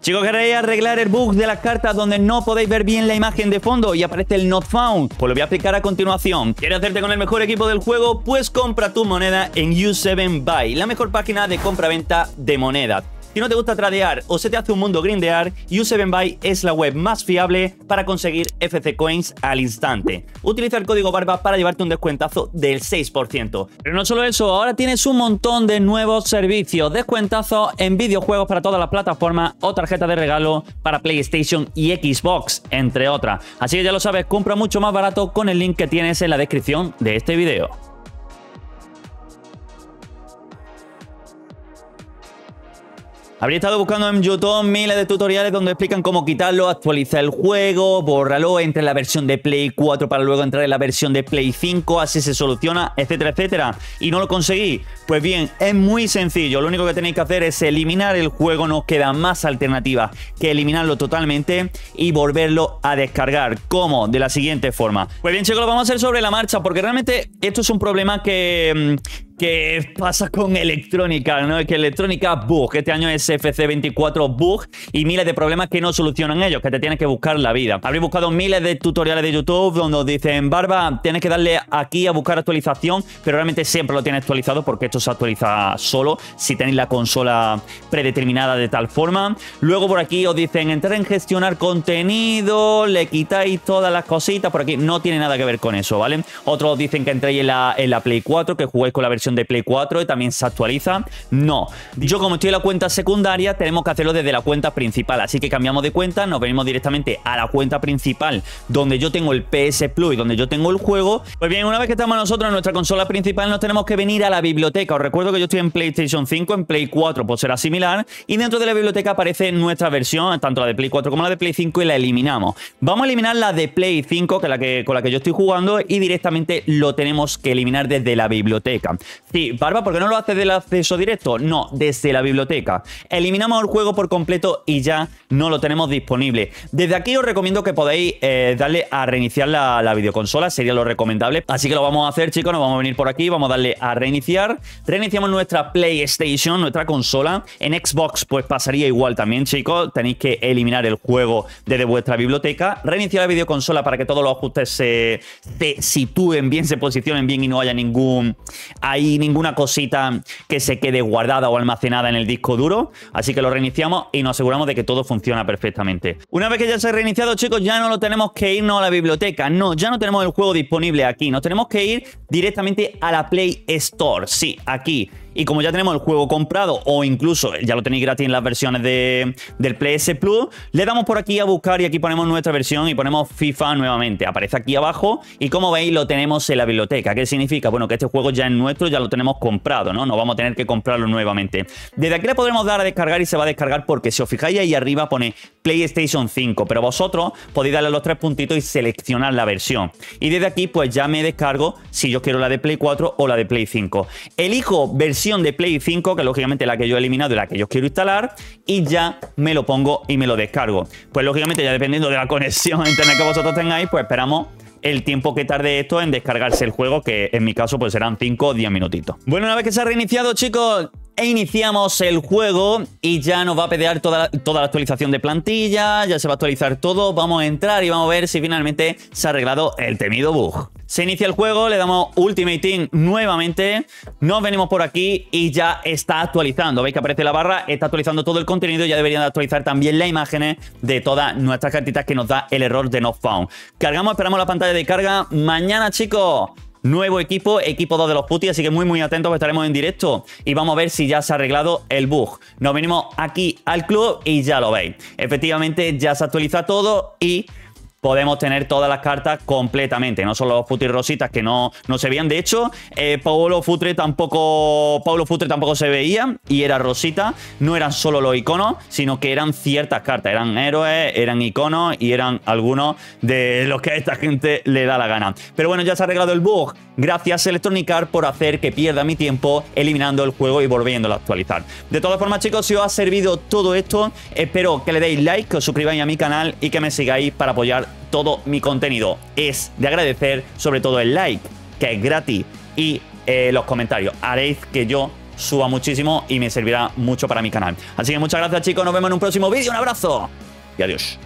Chicos, ¿queréis arreglar el bug de las cartas donde no podéis ver bien la imagen de fondo y aparece el not found? Pues lo voy a explicar a continuación. ¿Quieres hacerte con el mejor equipo del juego? Pues compra tu moneda en U7Buy, la mejor página de compra-venta de monedas. Si no te gusta tradear o se te hace un mundo grindear, U7Buy es la web más fiable para conseguir FC Coins al instante. Utiliza el código BARBA para llevarte un descuentazo del 6%. Pero no solo eso, ahora tienes un montón de nuevos servicios. Descuentazo en videojuegos para todas las plataformas o tarjeta de regalo para PlayStation y Xbox, entre otras. Así que ya lo sabes, compra mucho más barato con el link que tienes en la descripción de este video. Habría estado buscando en YouTube miles de tutoriales donde explican cómo quitarlo, actualizar el juego, bórralo, entre en la versión de Play 4 para luego entrar en la versión de Play 5, así se soluciona, etcétera, etcétera. Y no lo conseguí. Pues bien, es muy sencillo. Lo único que tenéis que hacer es eliminar el juego, no queda más alternativa que eliminarlo totalmente y volverlo a descargar. ¿Cómo? De la siguiente forma. Pues bien, chicos, lo vamos a hacer sobre la marcha porque realmente esto es un problema que mm, ¿Qué pasa con electrónica, ¿no? Que electrónica bug, este año es FC24 bug y miles de problemas que no solucionan ellos, que te tienes que buscar la vida. Habréis buscado miles de tutoriales de YouTube donde dicen, Barba, tienes que darle aquí a buscar actualización, pero realmente siempre lo tienes actualizado porque esto se actualiza solo si tenéis la consola predeterminada de tal forma. Luego por aquí os dicen, entrar en gestionar contenido, le quitáis todas las cositas, por aquí no tiene nada que ver con eso, ¿vale? Otros dicen que entréis en la, en la Play 4, que juguéis con la versión de Play 4 y también se actualiza. No, yo como estoy en la cuenta secundaria tenemos que hacerlo desde la cuenta principal, así que cambiamos de cuenta, nos venimos directamente a la cuenta principal donde yo tengo el PS Plus y donde yo tengo el juego. Pues bien, una vez que estamos nosotros en nuestra consola principal nos tenemos que venir a la biblioteca. Os recuerdo que yo estoy en PlayStation 5, en Play 4 pues será similar y dentro de la biblioteca aparece nuestra versión, tanto la de Play 4 como la de Play 5 y la eliminamos. Vamos a eliminar la de Play 5, que es la que, con la que yo estoy jugando y directamente lo tenemos que eliminar desde la biblioteca. Sí, Barba, ¿por qué no lo hace del acceso directo? No, desde la biblioteca. Eliminamos el juego por completo y ya no lo tenemos disponible. Desde aquí os recomiendo que podáis eh, darle a reiniciar la, la, videoconsola, sería lo recomendable. Así que lo vamos a hacer, chicos, nos vamos a venir por aquí, vamos a darle a reiniciar. Reiniciamos nuestra PlayStation, nuestra consola. En Xbox, pues pasaría igual también, chicos. Tenéis que eliminar el juego desde vuestra biblioteca. Reiniciar la videoconsola para que todos los ajustes se, se sitúen bien, se posicionen bien y no haya ningún... Ahí ninguna cosita que se quede guardada o almacenada en el disco duro. Así que lo reiniciamos y nos aseguramos de que todo funciona perfectamente. Una vez que ya se ha reiniciado, chicos, ya no lo tenemos que irnos a la biblioteca. No, ya no tenemos el juego disponible aquí. Nos tenemos que ir directamente a la Play Store. Sí, aquí. Y como ya tenemos el juego comprado o incluso ya lo tenéis gratis en las versiones de, del PS Plus, le damos por aquí a buscar y aquí ponemos nuestra versión y ponemos FIFA nuevamente. Aparece aquí abajo y como veis lo tenemos en la biblioteca. ¿Qué significa? Bueno, que este juego ya es nuestro, ya lo tenemos comprado, ¿no? No vamos a tener que comprarlo nuevamente. Desde aquí le podremos dar a descargar y se va a descargar porque si os fijáis ahí arriba pone PlayStation 5, pero vosotros podéis darle los tres puntitos y seleccionar la versión. Y desde aquí pues ya me descargo si yo quiero la de Play 4 o la de Play 5. Elijo versión de Play 5, que lógicamente la que yo he eliminado y la que yo quiero instalar, y ya me lo pongo y me lo descargo. Pues lógicamente ya dependiendo de la conexión a internet que vosotros tengáis, pues esperamos el tiempo que tarde esto en descargarse el juego, que en mi caso pues serán 5 o 10 minutitos. Bueno, una vez que se ha reiniciado, chicos, e iniciamos el juego y ya nos va a pedir toda, toda la actualización de plantilla, ya se va a actualizar todo, vamos a entrar y vamos a ver si finalmente se ha arreglado el temido bug. Se inicia el juego, le damos Ultimate Team nuevamente, nos venimos por aquí y ya está actualizando. Veis que aparece la barra, está actualizando todo el contenido, ya deberían de actualizar también las imágenes de todas nuestras cartitas que nos da el error de not found. Cargamos, esperamos la pantalla de carga. Mañana, chicos, nuevo equipo, equipo 2 de los putis, así que muy muy atentos, estaremos en directo y vamos a ver si ya se ha arreglado el bug. Nos venimos aquí al club y ya lo veis. Efectivamente ya se actualiza todo y podemos tener todas las cartas completamente, no solo los Futre rositas que no, no se veían. De hecho, eh, Paulo Futre tampoco Paulo Futre tampoco se veía y era rosita. No eran solo los iconos, sino que eran ciertas cartas. Eran héroes, eran iconos y eran algunos de los que a esta gente le da la gana. Pero bueno, ya se ha arreglado el bug. Gracias Electronic por hacer que pierda mi tiempo eliminando el juego y volviéndolo a actualizar. De todas formas, chicos, si os ha servido todo esto, espero que le deis like, que os suscribáis a mi canal y que me sigáis para apoyar todo mi contenido. Es de agradecer sobre todo el like, que es gratis, y eh, los comentarios. Haréis que yo suba muchísimo y me servirá mucho para mi canal. Así que muchas gracias chicos, nos vemos en un próximo vídeo, un abrazo y adiós.